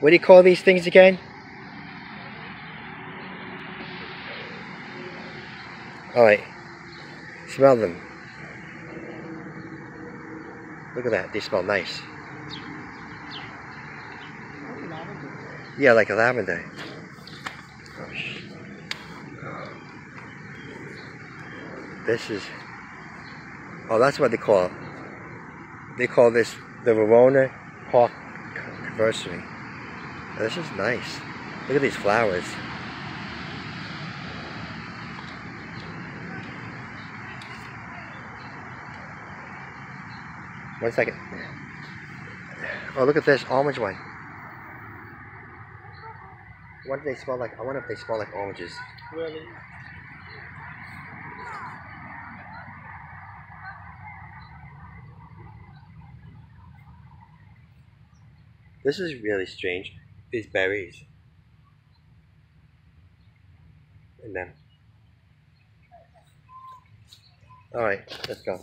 What do you call these things again? Alright. Smell them. Look at that. They smell nice. Yeah, like a lavender. This is. Oh, that's what they call. They call this the Verona Park Anniversary. This is nice. Look at these flowers. One second. Oh, look at this orange one. What do they smell like? I wonder if they smell like oranges. Really? This is really strange. These berries. And then. Alright, let's go.